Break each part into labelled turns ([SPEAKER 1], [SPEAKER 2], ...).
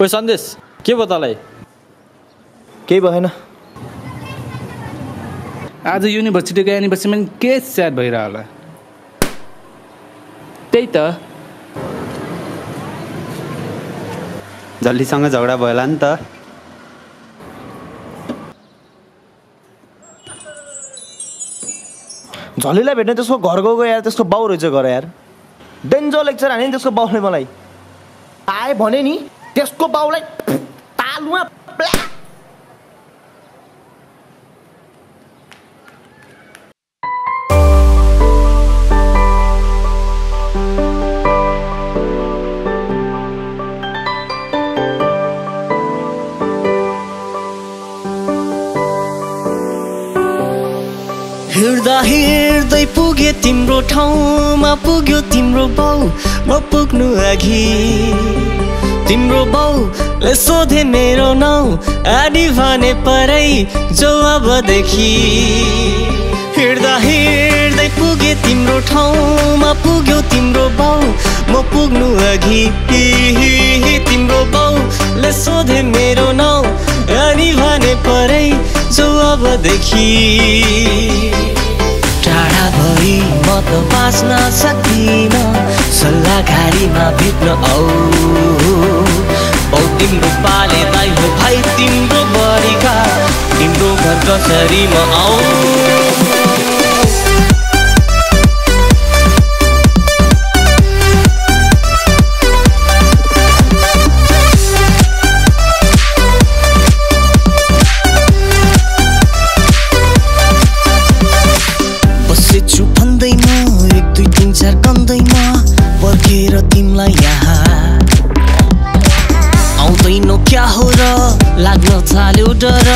[SPEAKER 1] ओ सन्देश? के भयो तँलाई?
[SPEAKER 2] केही भएन।
[SPEAKER 3] आज युनिभर्सिटीको एनिभर्सरीमा के स्याड भइरह होला? त्यही त।
[SPEAKER 4] झल्लीसँग झगडा भयो होला नि त।
[SPEAKER 2] झलीलाई भेट्ने त्यसको घर गएको यार त्यसको बाउ रहेछ घर यार। डेन्जर लेक्चर हाने नि त्यसको बाउले मलाई। आए भने नि त्यसको बाउलाई तालुमा
[SPEAKER 5] हिँड्दा हिँड्दै पुगे तिम्रो ठाउँमा पुग्यो तिम्रो बाउ म पुग्नु अघि। तिम्रो बाउले सोधे मेरो नाउँ आदि भने परै जवाबदेखि। हिँड्दा हिँड्दै पुगे तिम्रो ठाउँमा पुग्यो तिम्रो बाउ म पुग्नु अघि। तिम्रो बाउले सोधे मेरो नाउँ अनि भने परै जवाबदेखि। टाढा भई म त बाँच्न सक्दिन सल्लाहकारीमा भेट्न आऊ औ तिम्रो पाले दाइ हो भाइ तिम्रो बढीका। तिम्रो घर कसरी म आऊ पर्खेर तिमीलाई यहाँ। आउँदैनौ क्या हो र? लाग्न थाल्यो डर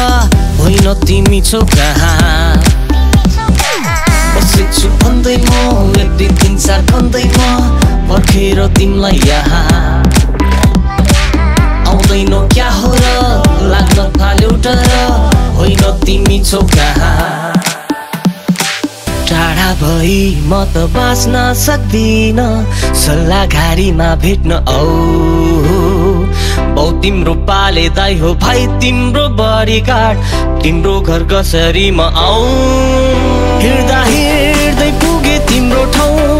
[SPEAKER 5] होइन तिमी छौ कहाँ? बसेछु भन्दैमा एक दुई तिन चार गन्दैमा पर्खेर तिमीलाई यहाँ। आउँदैनौ क्या हो र? लाग्न थाल्यो डर होइन तिमी छौ कहाँ? भई म त बाँच्न सक्दिन। सल्लाहकारीमा भेट्न आऊ बाउ तिम्रो पाले दाइ हो भाइ तिम्रो बडीगार्ड तिम्रो घर कसरी म आऊ हिँड्दा हिँड्दै पुगे तिम्रो ठाउँमा